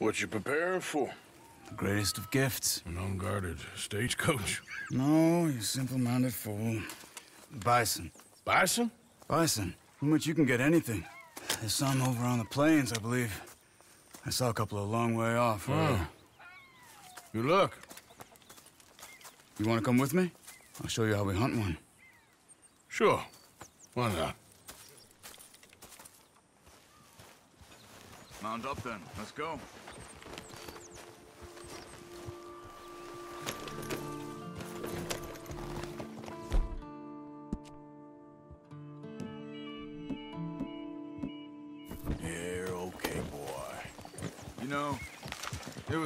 What you preparing for? The greatest of gifts. An unguarded stagecoach? No, you simple-minded fool. Bison. Bison? Bison. From which you can get anything. There's some over on the plains, I believe. I saw a couple a long way off. Oh. Good luck. You want to come with me? I'll show you how we hunt one. Sure. Why not? Mount up then. Let's go.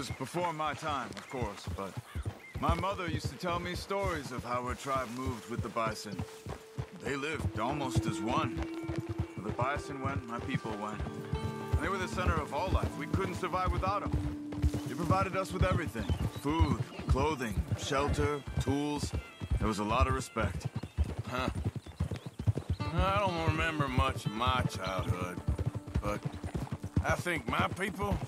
Was before my time, of course, but my mother used to tell me stories of how her tribe moved with the bison. They lived almost as one. Where the bison went, my people went. They were the center of all life. We couldn't survive without them. They provided us with everything. Food, clothing, shelter, tools. There was a lot of respect. Huh. I don't remember much of my childhood, but I think my people...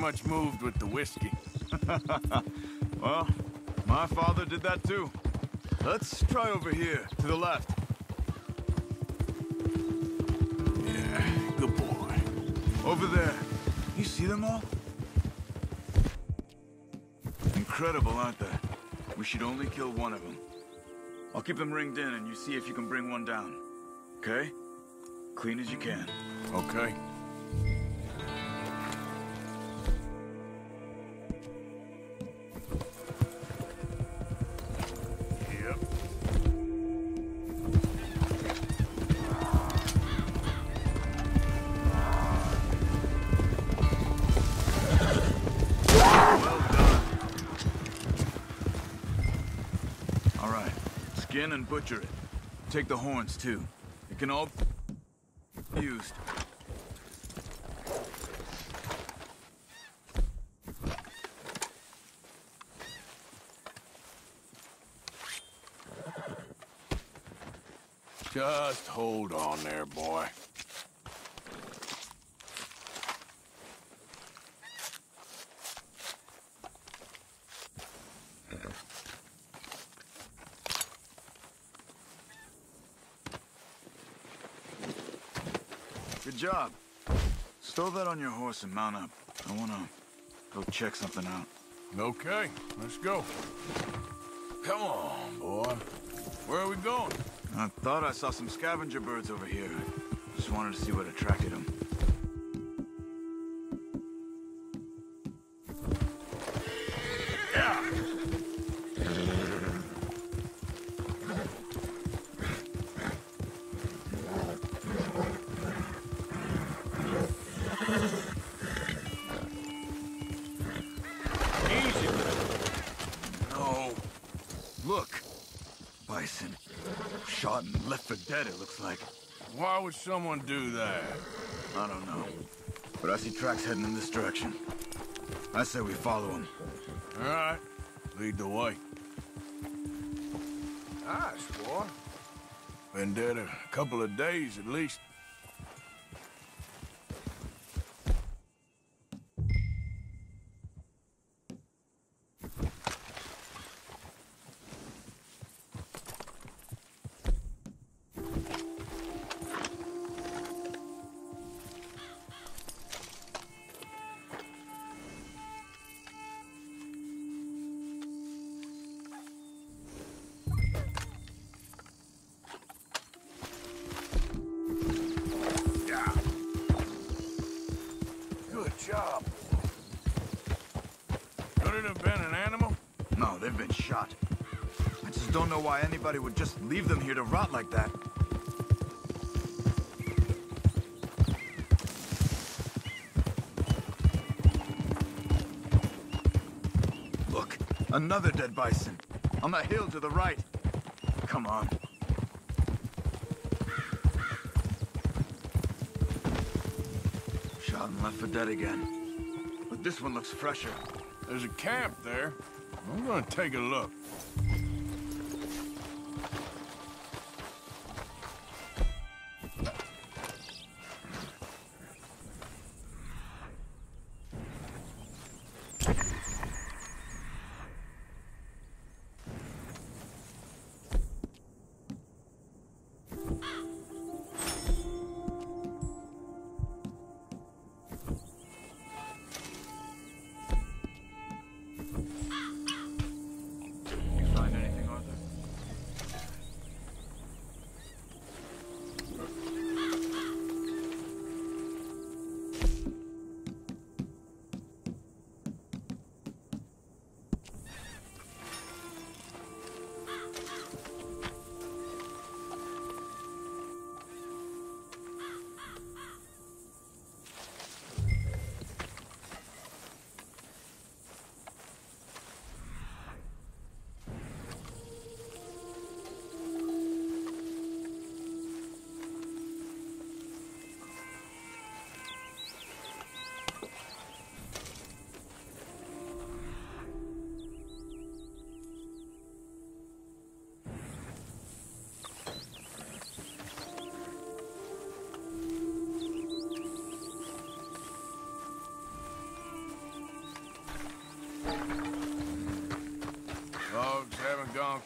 much moved with the whiskey. Well, my father did that too. Let's try over here, to the left. Yeah, good boy. Over there. You see them all? Incredible, aren't they? We should only kill one of them. I'll keep them ringed in and you see if you can bring one down. Okay? Clean as you can. Okay. Skin and butcher it. Take the horns, too. It can all be used. Just hold on there, boy. Good job. Stow that on your horse and mount up. I wanna go check something out. Okay, let's go. Come on, boy. Where are we going? I thought I saw some scavenger birds over here. Just wanted to see what attracted them. Why would someone do that? I don't know. But I see tracks heading in this direction. I say we follow them. All right, lead the way. Nice, boy. Been dead a couple of days at least. Shot. I just don't know why anybody would just leave them here to rot like that. Look, another dead bison. On the hill to the right. Come on. Shot and left for dead again. But this one looks fresher. There's a camp there. I'm gonna take a look.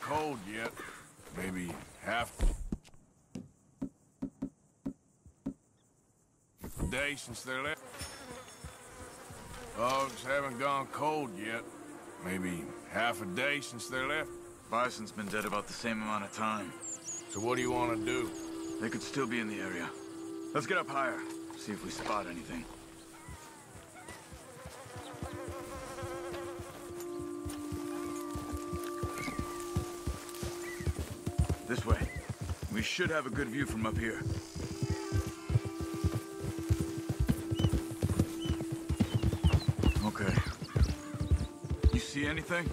Cold yet. Maybe half a day since they left. Dogs haven't gone cold yet. Maybe half a day since they left. Bison's been dead about the same amount of time. So what do you want to do? They could still be in the area. Let's get up higher, see if we spot anything. Should have a good view from up here. Okay. You see anything?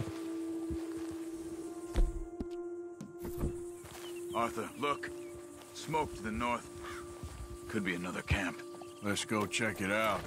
Arthur, look. Smoke to the north. Could be another camp. Let's go check it out.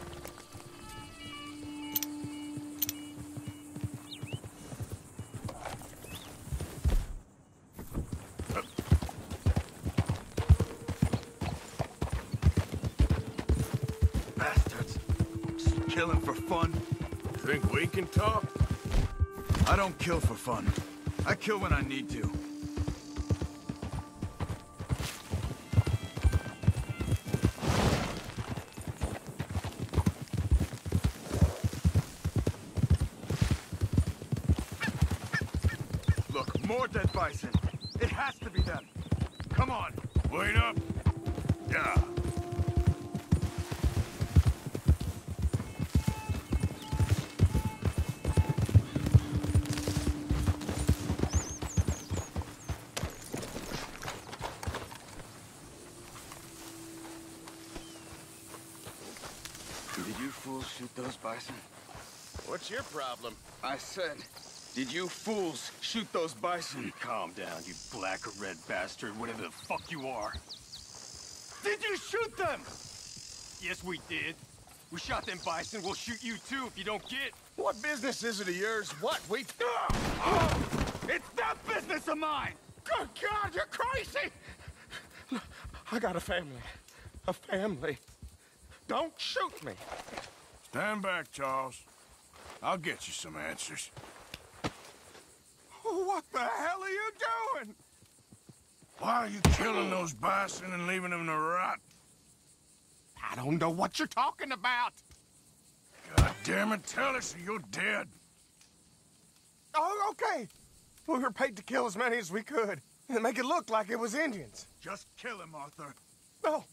Kill for fun. I kill when I need to. Look, more dead bison. It has to be them. Come on. Wait up. Yeah. Your problem? I said, did you fools shoot those bison? Calm down, you black or red bastard, whatever the fuck you are. Did you shoot them? Yes, we did. We shot them bison, we'll shoot you too if you don't get. What business is it of yours? What? We... Ah! It's that business of mine! Good God, you're crazy! I got a family. A family. Don't shoot me. Stand back, Charles. I'll get you some answers. Oh, what the hell are you doing? Why are you killing those bison and leaving them to rot? I don't know what you're talking about. God damn it, tell us or you're dead. Oh, okay. We were paid to kill as many as we could and make it look like it was Indians. Just kill him, Arthur. No,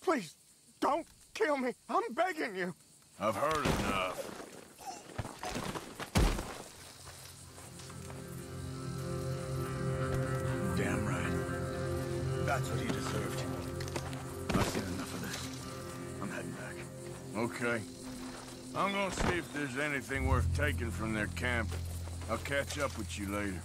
please, don't kill me. I'm begging you. I've heard enough. That's what he deserved. I've seen enough of this. I'm heading back. Okay. I'm gonna see if there's anything worth taking from their camp. I'll catch up with you later.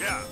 Yeah.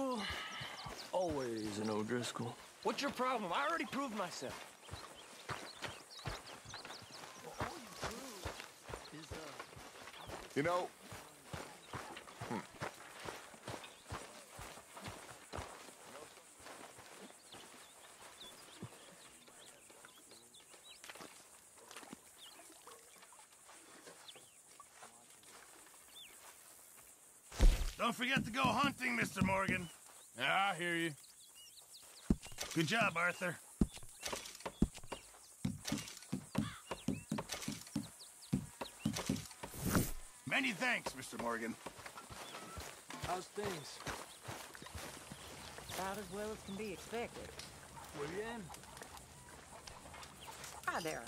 O'Driscoll, always an O'Driscoll. What's your problem? I already proved myself. You know, Don't forget to go hunting, Mr. Morgan. Yeah, I hear you. Good job, Arthur. Many thanks, Mr. Morgan. How's things? About as well as can be expected. William? Hi there.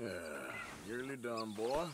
Yeah, nearly done, boy.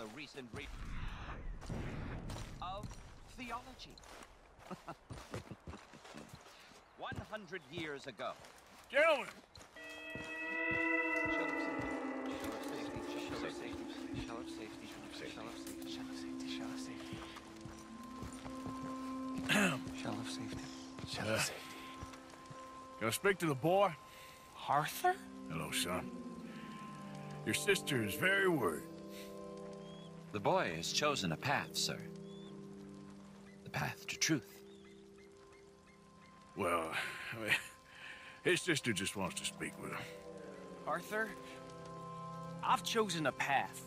The recent re of theology. 100 years ago. Gentlemen, Shell of safety. Shell of safety. can I speak to the boy? Arthur? Hello, son. Your sister is very worried. The boy has chosen a path, sir. The path to truth. Well, I mean, his sister just wants to speak with him. Arthur? I've chosen a path.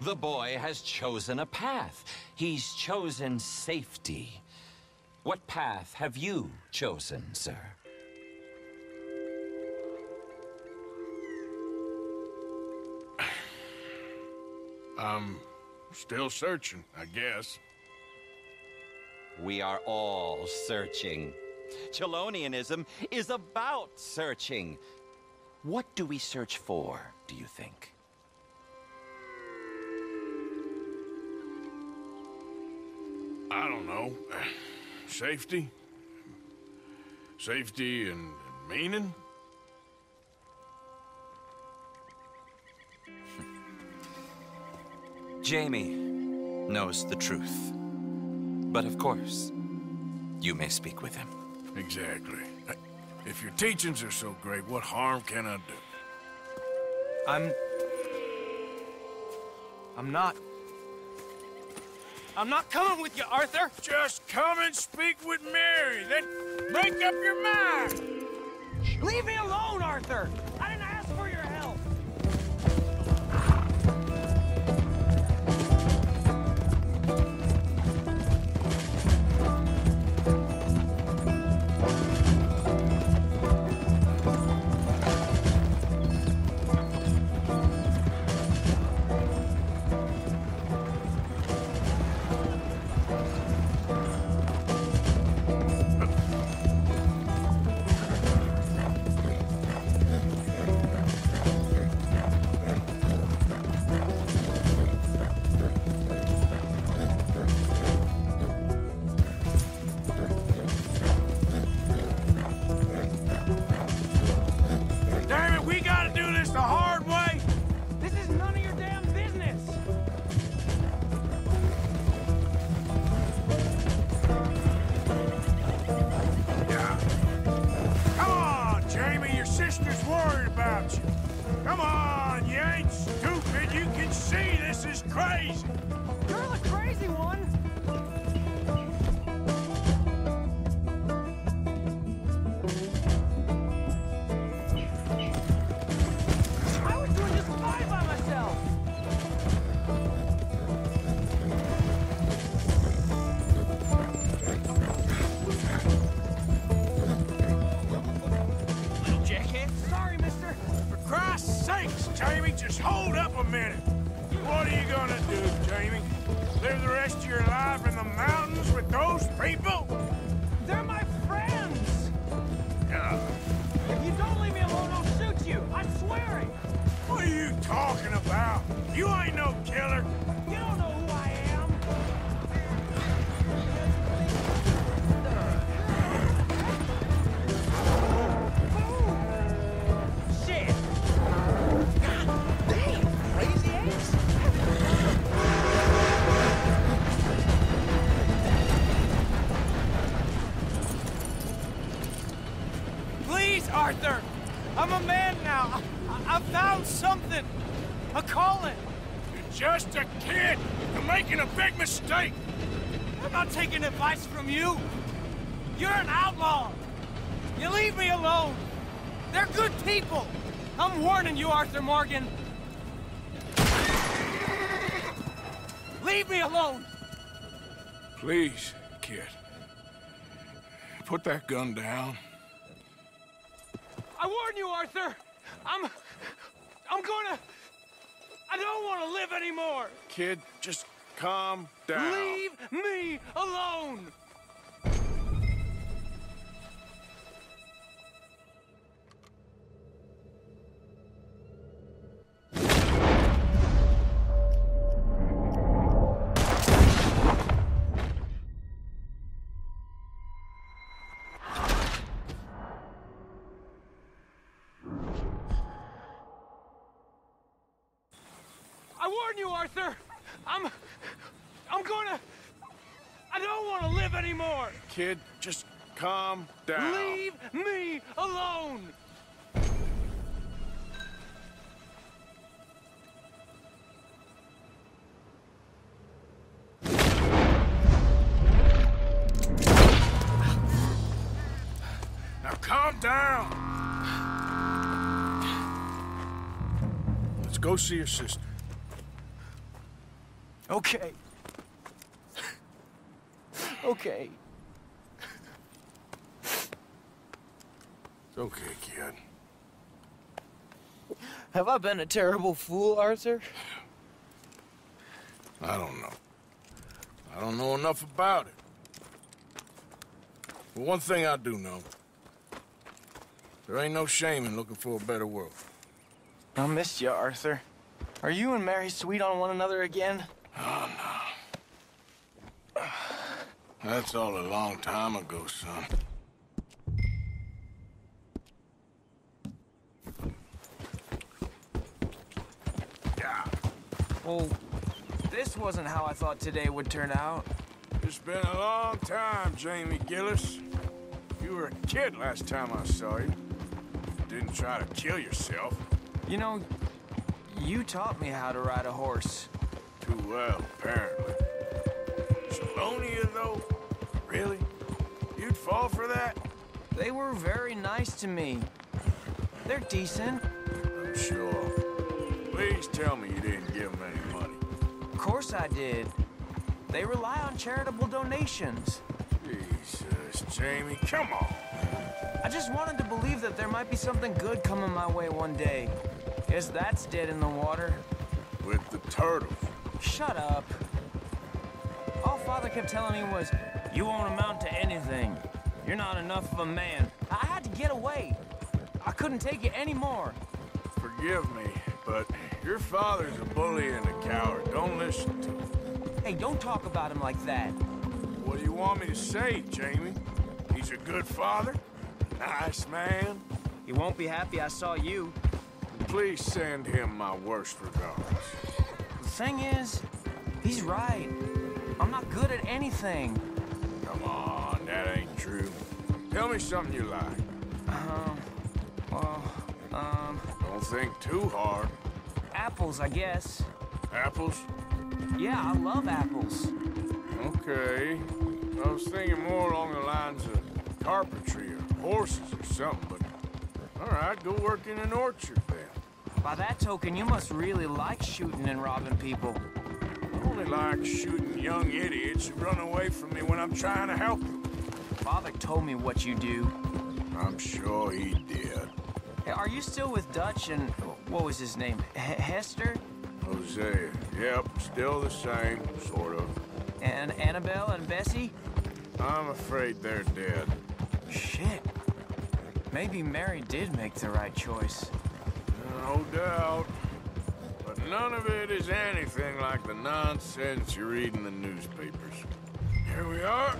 The boy has chosen a path. He's chosen safety. What path have you chosen, sir? I'm still searching, I guess. We are all searching. Chelonianism is about searching. What do we search for, do you think? I don't know. Safety? Safety and, and meaning? Jamie knows the truth. But of course, you may speak with him. Exactly. If your teachings are so great, what harm can I do? I'm... I'm not... I'm not coming with you, Arthur! Just come and speak with Mary, then make up your mind! Leave me alone, Arthur! Jamie, just hold up a minute. What are you gonna do, Jamie? Live the rest of your life in the mountains with those people? They're my friends! Yeah. If you don't leave me alone, I'll shoot you! I'm swearing! What are you talking about? You ain't no killer. You don't know I, found something. A calling. You're just a kid. You're making a big mistake. I'm not taking advice from you. You're an outlaw. You leave me alone. They're good people. I'm warning you, Arthur Morgan. Leave me alone. Please, kid. Put that gun down. I warn you, Arthur. I'm... I'm gonna... I don't want to live anymore. Kid, just calm down. Leave me alone. Kid, just calm down. Leave me alone. Now calm down. Let's go see your sister. Okay. okay. It's okay, kid. Have I been a terrible fool, Arthur? I don't know. I don't know enough about it. But one thing I do know. There ain't no shame in looking for a better world. I missed you, Arthur. Are you and Mary sweet on one another again? Oh, no. That's all a long time ago, son. Well, This wasn't how I thought today would turn out. It's been a long time, Jamie Gillis. You were a kid last time I saw you. Didn't try to kill yourself. You know, you taught me how to ride a horse. Too well, apparently. Chelonia, though? Really? You'd fall for that? They were very nice to me. They're decent. I'm sure. Please tell me course I did. They rely on charitable donations. Jesus, Jamie, come on. I just wanted to believe that there might be something good coming my way one day. Guess that's dead in the water. With the turtle. Shut up. All Father kept telling me was, you won't amount to anything. You're not enough of a man. I had to get away. I couldn't take it anymore. Forgive me, but your father's a bully and a coward. Don't listen to him. Hey, don't talk about him like that. What do you want me to say, Jamie? He's a good father? Nice man? He won't be happy I saw you. Please send him my worst regards. The thing is, he's right. I'm not good at anything. Come on, that ain't true. Tell me something you like. Um, well, um, Don't think too hard. Apples, I guess. Apples? Yeah, I love apples. Okay. I was thinking more along the lines of carpentry or horses or something, but... All right, go work in an orchard then. By that token, you must really like shooting and robbing people. I only like shooting young idiots who run away from me when I'm trying to help them. Father told me what you do. I'm sure he did. Are you still with Dutch and... what was his name? H Hester? Hosea. Yep, still the same, sort of. And Annabelle and Bessie? I'm afraid they're dead. Shit. Maybe Mary did make the right choice. No doubt. But none of it is anything like the nonsense you read in the newspapers. Here we are.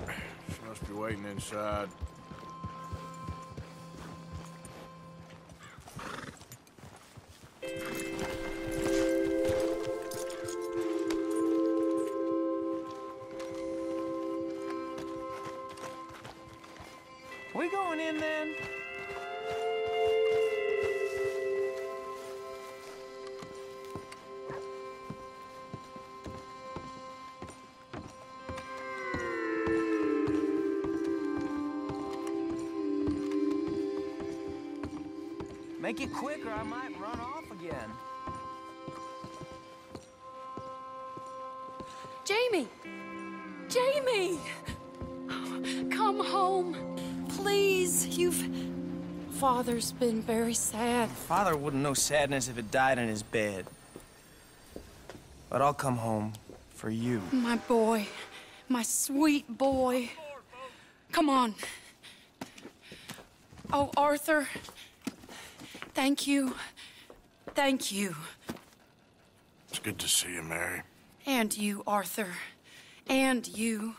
She must be waiting inside. Make it quick or I might run off again. Jamie! Jamie! Come home. Please, you've... Father's been very sad. Father wouldn't know sadness if it died in his bed. But I'll come home for you. My boy. My sweet boy. Come on. Oh, Arthur. Thank you. Thank you. It's good to see you, Mary. And you, Arthur. And you.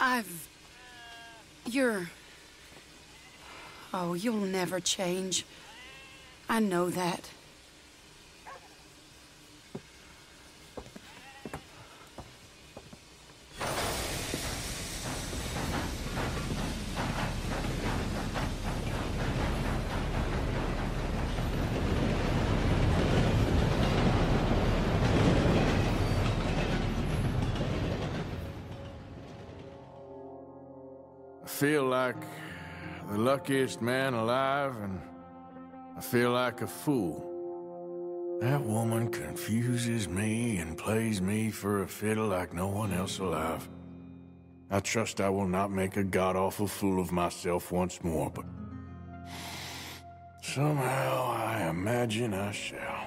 I've. You're. Oh, you'll never change. I know that. Luckiest man alive, and I feel like a fool. That woman confuses me and plays me for a fiddle like no one else alive. I trust I will not make a god-awful fool of myself once more, but... Somehow I imagine I shall.